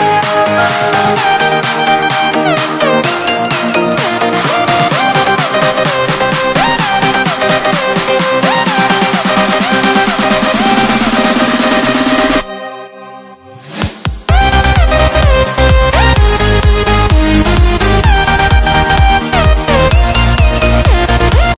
Música